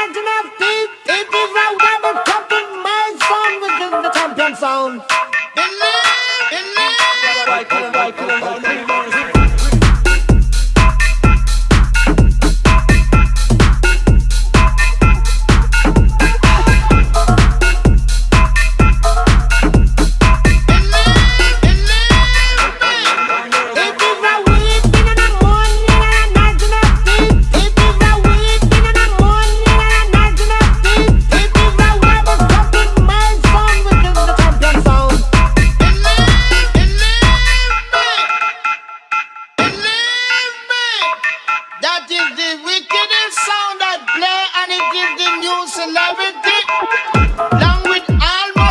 It is a rebel compromise give the them you saliva.